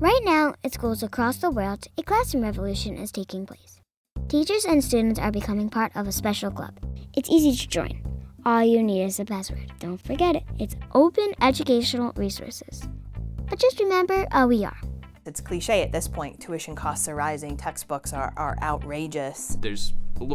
Right now, at schools across the world, a classroom revolution is taking place. Teachers and students are becoming part of a special club. It's easy to join. All you need is a password. Don't forget it. It's Open Educational Resources. But just remember uh, OER. It's cliche at this point. Tuition costs are rising, textbooks are, are outrageous. There's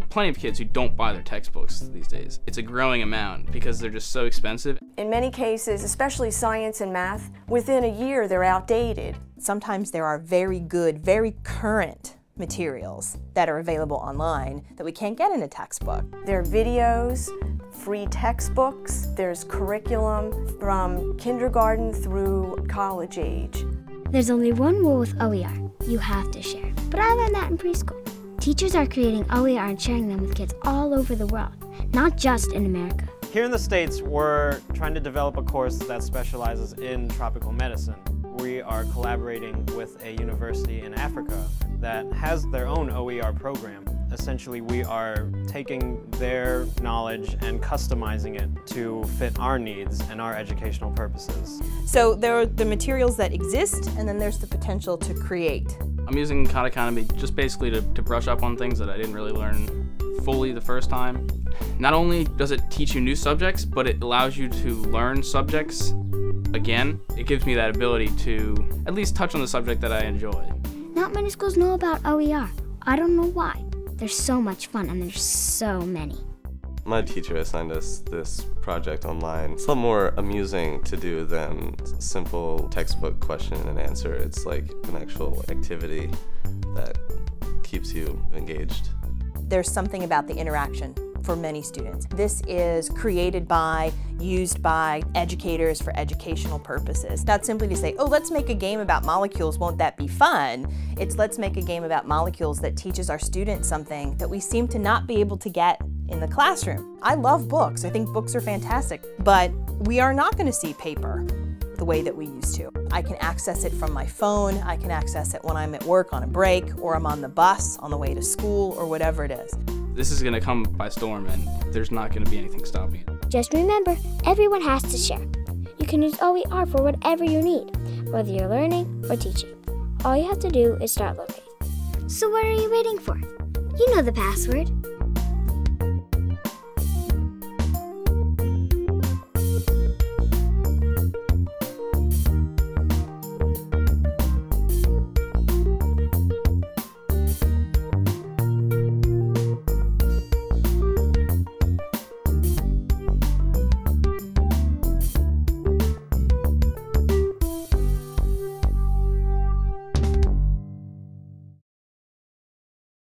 plenty of kids who don't buy their textbooks these days. It's a growing amount because they're just so expensive. In many cases, especially science and math, within a year they're outdated. Sometimes there are very good, very current materials that are available online that we can't get in a textbook. There are videos, free textbooks, there's curriculum from kindergarten through college age. There's only one rule with OER you have to share. But I learned that in preschool. Teachers are creating OER and sharing them with kids all over the world, not just in America. Here in the States, we're trying to develop a course that specializes in tropical medicine. We are collaborating with a university in Africa that has their own OER program. Essentially, we are taking their knowledge and customizing it to fit our needs and our educational purposes. So there are the materials that exist, and then there's the potential to create. I'm using Khan Academy just basically to, to brush up on things that I didn't really learn fully the first time. Not only does it teach you new subjects, but it allows you to learn subjects again. It gives me that ability to at least touch on the subject that I enjoy. Not many schools know about OER. I don't know why. They're so much fun and there's so many. My teacher assigned us this project online. It's a lot more amusing to do than simple textbook question and answer. It's like an actual activity that keeps you engaged. There's something about the interaction for many students. This is created by, used by educators for educational purposes. Not simply to say, oh, let's make a game about molecules, won't that be fun? It's let's make a game about molecules that teaches our students something that we seem to not be able to get in the classroom. I love books. I think books are fantastic, but we are not going to see paper the way that we used to. I can access it from my phone, I can access it when I'm at work on a break, or I'm on the bus on the way to school, or whatever it is. This is going to come by storm, and there's not going to be anything stopping it. Just remember, everyone has to share. You can use OER for whatever you need, whether you're learning or teaching. All you have to do is start looking. So what are you waiting for? You know the password.